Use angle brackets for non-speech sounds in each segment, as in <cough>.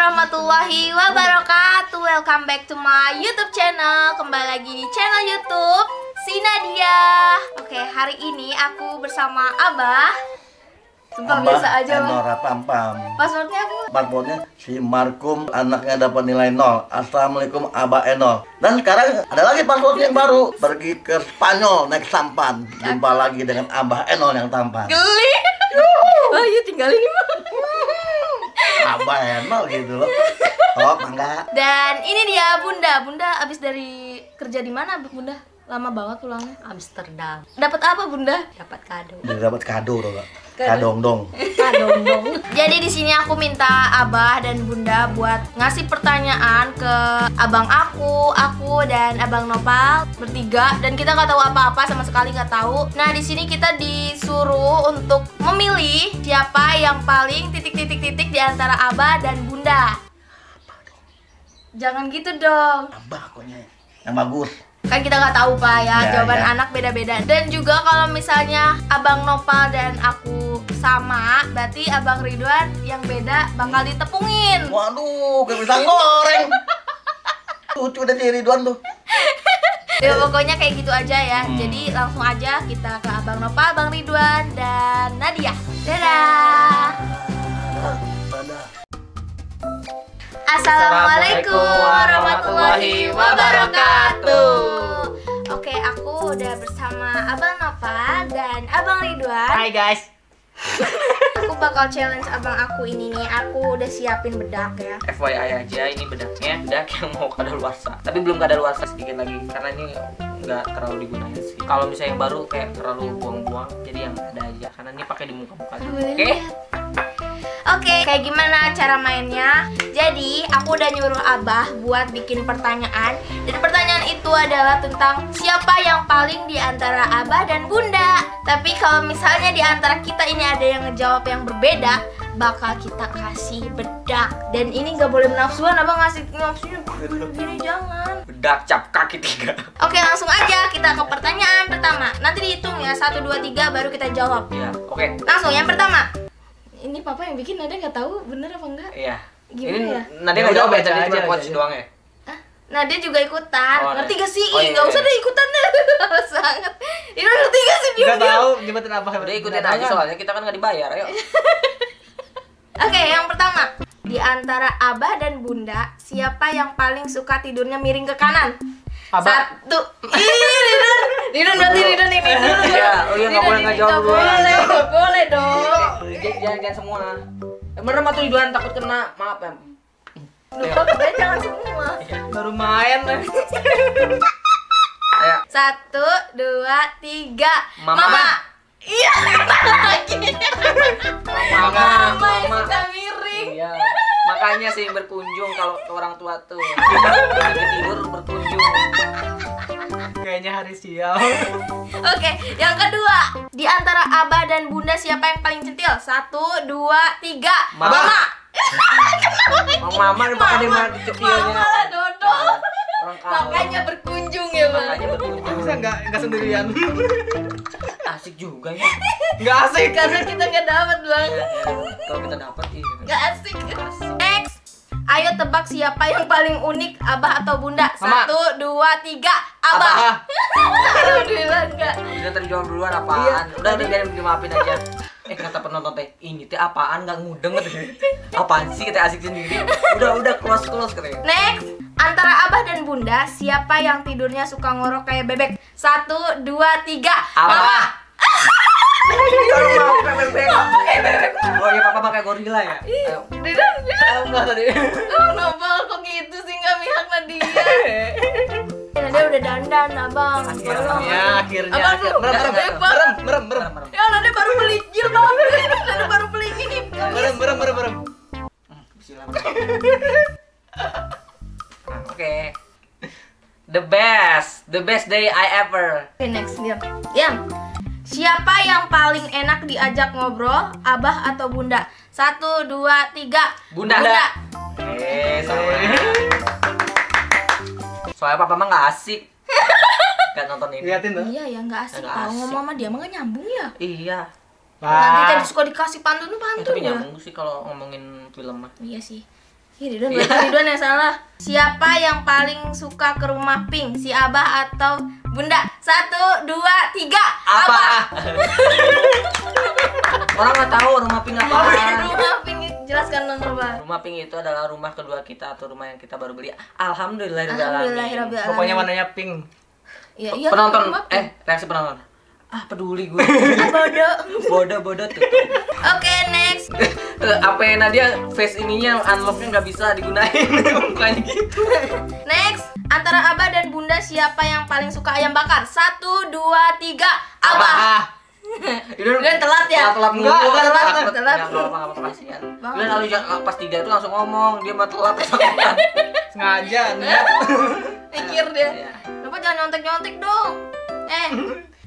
warahmatullahi wabarakatuh Welcome back to my youtube channel Kembali lagi di channel youtube Si Nadia Oke hari ini aku bersama Abah Sumpah biasa aja Enora Pam Pam. Passwordnya apa? Passwordnya si Markum anaknya dapat nilai nol. Assalamualaikum Abah Enol. Dan sekarang ada lagi password yang baru. Pergi ke Spanyol naik sampan. Jumpa lagi dengan Abah Enol yang tampan. Geli Oh iya tinggalin ini mah Abah Enol gitu loh. Oh mangga. Dan ini dia Bunda Bunda abis dari kerja di mana Bunda? Lama banget pulangnya Amsterdam Dapat apa Bunda? dapat kado dapat kado kak. Kadong dong. kado dong <laughs> Jadi di sini aku minta Abah dan Bunda buat ngasih pertanyaan ke abang aku, aku dan abang Nopal bertiga dan kita nggak tahu apa-apa sama sekali nggak tahu. Nah di sini kita disuruh untuk memilih siapa yang paling titik-titik-titik di antara Abah dan Bunda. Jangan gitu dong. Abah pokoknya yang bagus. Kan kita nggak tahu pak ya, Ya, jawaban ya. anak beda-beda. Dan juga kalau misalnya abang Nopal dan aku sama, berarti abang Ridwan yang beda bakal ditepungin. Waduh, kayak pisang goreng. <laughs> Lucu deh si Ridwan tuh. <laughs> Ya pokoknya kayak gitu aja ya. Hmm. Jadi langsung aja kita ke abang Nopal, abang Ridwan dan Nadia. Dadah. Dadah. Assalamualaikum warahmatullahi wabarakatuh. Abang Nopal dan abang Ridwan. Hai guys <laughs> Aku bakal challenge abang aku ini nih. Aku udah siapin bedak ya. FYI aja ini bedaknya bedak yang mau kadaluarsa tapi belum kadaluarsa sedikit lagi karena ini nggak terlalu digunakan sih kalau misalnya yang baru kayak terlalu buang-buang jadi yang ada aja karena ini pakai di muka-muka aja. Oke Oke, kayak gimana cara mainnya? Jadi, aku udah nyuruh Abah buat bikin pertanyaan. Dan pertanyaan itu adalah tentang siapa yang paling di antara Abah dan Bunda. Tapi kalau misalnya di antara kita ini ada yang ngejawab yang berbeda, bakal kita kasih bedak. Dan ini nggak boleh menafsuan, Abah ngasih nafsunya gini jangan. bedak cap kaki tiga Oke, langsung aja kita ke pertanyaan pertama. Nanti dihitung ya, 1 2 3 baru kita jawab. ya oke Langsung yang pertama. Ini papa yang bikin ada nggak tahu bener apa enggak? iya Gimana ini ya? Nadia Ya nggak jawab ya baca tadi aja, cuma aja. doang ya Hah? Nah dia juga ikutan, Oh, ngerti gak sih? Oh, Ih, iya, nggak iya. usah deh ikutan deh <laughs> Sangat Ini ngerti gak sih dia? Gak tahu jembatan apa udah ikutin aja soalnya kita kan nggak dibayar ayo <laughs> Oke yang pertama Di antara Abah dan Bunda Siapa yang paling suka tidurnya miring ke kanan? Abah. Satu Ih Ridun Ridun berarti Ridun ini Iya, oh iya, nggak Ridun boleh ini nggak jawab nggak duluan. boleh, jangan jangan semua. Merem atau Ridwan takut kena maaf ya Lupa pokoknya jangan semua? Baru main ayo. Satu, dua, tiga. Mama. Iya lagi. Mama Mama mama. suka miring. Iya, makanya sih berkunjung kalau ke orang tua tuh. <laughs> Lagi tidur berkunjung. Hari sial <laughs> Oke, yang kedua Di antara Abah dan Bunda siapa yang paling centil? Satu, dua, tiga Mama. Mama Mau <laughs> mama dicekilnya. Mama lah dodol Orang kaya. Makanya berkunjung ya bang Makanya berkunjung. Bisa nggak nggak sendirian <laughs> Asik juga ya. Nggak asik Karena kita nggak dapat bang Ya, ya. Kalau kita dapat iya. Nggak asik Next Ayo tebak siapa yang paling unik Abah atau Bunda Mama. Satu, dua, tiga Abah Abah. Alhamdulillah enggak Udah tadi jawab duluan apaan? Udah udah biarin dimaafin aja. Eh kata penonton teh, ini teh apaan nggak ngudeng katanya. Apaan sih kita asik sendiri. Udah udah close close katanya. Next, antara Abah dan Bunda, siapa yang tidurnya suka ngorok kayak bebek? Satu, dua, tiga. Abah. Oh iya papa pakai gorila ya. Ayo. Didan, Didan. Enggak tadi Oh, Nopal kok gitu sih nggak mihak Nadia? <laughs> Nadia udah dandan, abang. Tolong. Ya akhirnya Abang tuh <laughs> Merem merem merem merem merem. Ya, Nadia baru beli jilbab. Nadia baru beli ini. merem merem merem merem Oke. The best, the best day I ever. Oke, next Diam. Diam. Siapa yang paling enak diajak ngobrol, Abah atau Bunda? Satu, dua, tiga. Bunda. Eh, sama. Soalnya papa mah nggak asik. <laughs> Gak nonton ini. liatin tuh Iya ya nggak asik Nggak tau asik. ngomong sama dia mah nggak nyambung ya. Iya. Nanti Wah. tadi suka dikasih pantun Ya, pantun tapi ya. nyambung sih kalau ngomongin film mah. Iya sih. Ih, Ridwan berarti Ridwan yang salah. Siapa yang paling suka ke rumah Pink? Si Abah atau Bunda? Satu, dua, tiga. Apa? <laughs> Orang nggak tahu rumah pink apa. Rumah jelaskan dong coba. Rumah pink itu adalah rumah kedua kita atau rumah yang kita baru beli. Alhamdulillah Alhamdulillahirabbil alamin. Pokoknya warnanya pink. Iya, iya. penonton rumah Pink. eh reaksi penonton. Ah peduli gue. <laughs> bodoh. bodoh bodoh tuh. Oke, next. Apa yang Nadia face ininya unlocknya nggak bisa digunain <laughs> mukanya gitu. Next, antara Abah dan Bunda siapa yang paling suka ayam bakar? Satu, dua, tiga. Abah. Ah, <laughs> Udah telat ya? Telat Enggak, telat, telat. Takut. Telat. Ya, nggak apa-apa, kasihan. Dia lalu pas tiga itu langsung ngomong, dia mah telat kesakitan. <laughs> sengaja niat. <laughs> Mikir dia. Iya. Kenapa jangan nyontek-nyontek dong? Eh.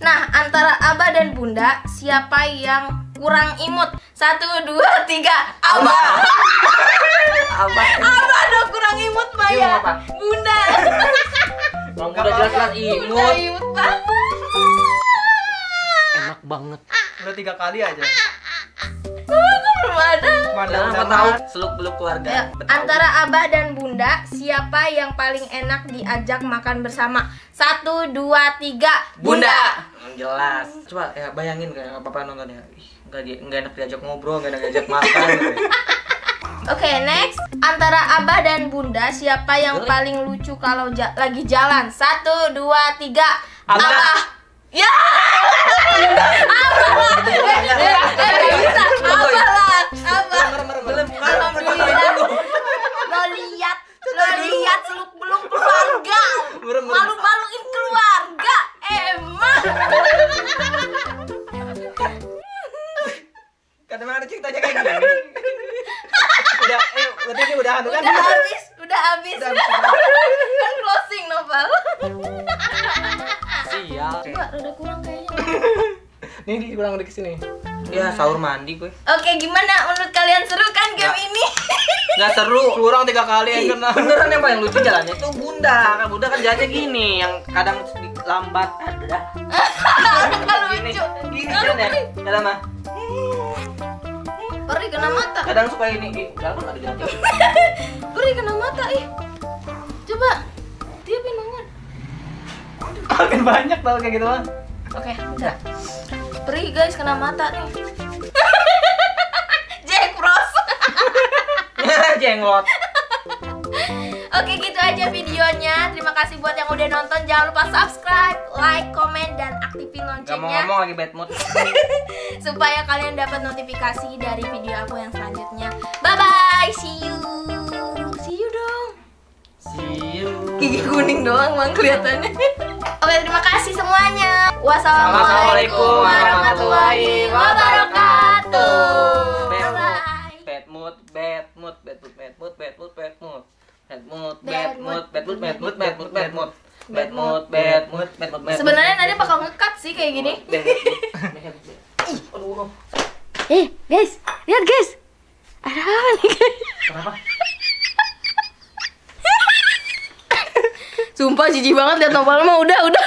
Nah, antara Abah dan Bunda siapa yang kurang imut? Satu, dua, tiga. Abah. Abah. Abah dong kurang imut Maya. Bunda. Bang udah jelas-jelas Bunda imut. imut banget. Banget. Udah tiga kali aja. Belum ada. Mana udah apa tahu mah. seluk beluk keluarga. Betawi. antara Abah dan Bunda siapa yang paling enak diajak makan bersama? Satu, dua, tiga. Bunda. Yang jelas. Coba ya bayangin kayak apa nonton ya. Ih, enggak dia enggak enak diajak ngobrol, enggak enak diajak makan. gitu. <laughs> Oke, next. Antara Abah dan Bunda siapa yang Boleh. paling lucu kalau ja- lagi jalan? Satu, dua, tiga. Abah. Ya. Abah. Eh, eh, eh, bisa. Abah lah. Abah. Alhamdulillah. Lo lihat, lo lihat seluk beluk keluarga. Malu-maluin keluarga. Emang. Kadang ada ceritanya kayak gini. udah, eh, berarti ini udah anu kan? Udah habis, udah habis. Udah habis. Kan closing novel. Sial. Coba udah kurang kayaknya. <laughs> Nih diulang di sini. Ya sahur mandi gue. Oke, gimana menurut kalian seru kan game ini? <laughs> Nggak seru. Kurang tiga kali yang kena. Beneran yang paling lucu jalannya itu Bunda. Kan Bunda kan jalannya gini, yang kadang lambat ada. Kalau Gini, lucu. gini kan ya. perih. Kadang mah, Perih kena mata. kadang suka ini. Ih, Udah kan ada jalan. Perih kena mata ih. Coba. Dia bingungan. Makin banyak tau kayak gitu mah. Oke, udah. Perih guys kena mata nih. Jack Frost. Jenglot. Oke, gitu aja videonya. Terima kasih buat yang udah nonton. Jangan lupa subscribe, like, komen, dan aktifin Gak mau loncengnya ngomong lagi bad mood. <laughs> supaya kalian dapat notifikasi dari video aku yang selanjutnya. Bye bye, see you. See you dong. See you. Gigi kuning doang bang kelihatannya. Terima kasih semuanya. Wassalamualaikum warahmatullahi wabarakatuh. Bad Bye mood, bad mood, bad mood, bad mood, bad mood, bad mood, bad mood. Bad mood, Bad bad mood, bad mood, bad mood, bad mood, bad mood. Bad mood, bad mood, bad mood, bad mood. Sebenarnya Nadia bakal ngekat sih kayak gini. Eh, guys, lihat guys. Ada apa nih? Kenapa? Sumpah jijik banget lihat novel mah udah udah.